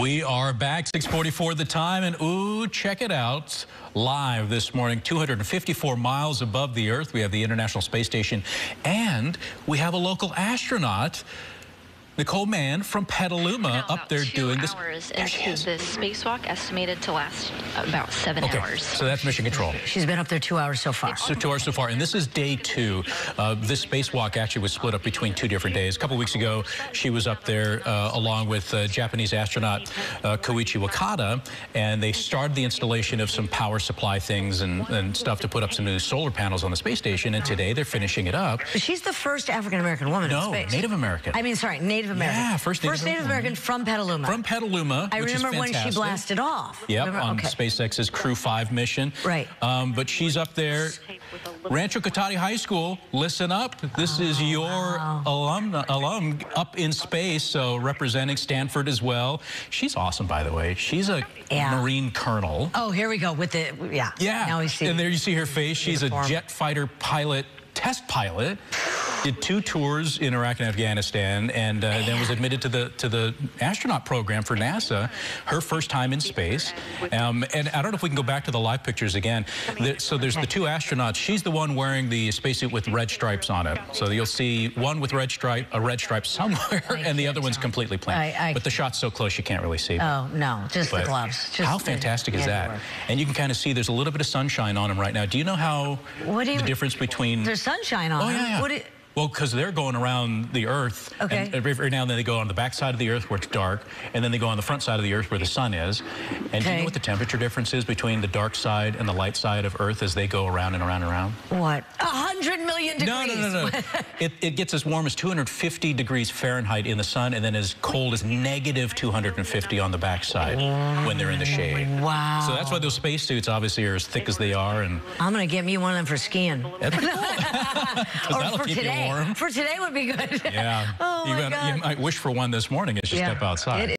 We are back, 644 the time, and ooh, check it out. Live this morning, 254 miles above the Earth, we have the International Space Station, and we have a local astronaut Nicole Mann from Petaluma up there doing this. hours into the spacewalk, estimated to last about seven Okay, hours. so that's mission control. She's been up there two hours so far. So two hours so far, and this is day two. Uh, this spacewalk actually was split up between two different days. A couple weeks ago, she was up there uh, along with uh, Japanese astronaut uh, Koichi Wakata, and they started the installation of some power supply things and, and stuff to put up some new solar panels on the space station. And today they're finishing it up. She's the first African American woman No, in space. No, Native American. I mean, sorry, Native American. Yeah, first Native Native American from Petaluma. From Petaluma, I which is remember when she blasted off. Yep, Remember? on okay. SpaceX's Crew 5 mission. Right. Um, but she's up there. Rancho Cotati High School, listen up. This is Oh, your alum, alum up in space, so representing Stanford as well. She's awesome, by the way. She's a Yeah. Marine colonel. Oh, here we go with the yeah. Yeah. Now we see. And there you see her face. She's a jet fighter pilot, test pilot. Did two tours in Iraq and Afghanistan, and uh, then was admitted to the to the astronaut program for NASA. Her first time in space. Um, and I don't know if we can go back to the live pictures again. The- so there's the two astronauts. She's the one wearing the spacesuit with red stripes on it. So you'll see one with red stripe, a red stripe somewhere, and the other one's completely plain. I- I- but the shot's so close you can't really see. oh no, just the gloves. Just how fantastic is that? And you can kind of see there's a little bit of sunshine on them right now. Do you know how What do you- the difference between? There's sunshine on oh yeah, yeah. What do you- well, because they're going around the Earth. Okay. And every, now and then they go on the back side of the Earth where it's dark, and then they go on the front side of the Earth where the sun is. And do you know what the temperature difference is between the dark side and the light side of Earth as they go around and around and around? what? A hundred million No, degrees. no, no, no. no. it, it gets as warm as 250 degrees Fahrenheit in the sun, and then as cold as negative 250 on the back backside when they're in the shade. Wow. So that's why those spacesuits obviously are as thick as they are, and I'm gonna get me one of them for skiing. that's pretty cool. or for keep today. warm. For today would be good. Yeah. oh you, my gotta- God. you might wish for one this morning as you Yeah. step outside. It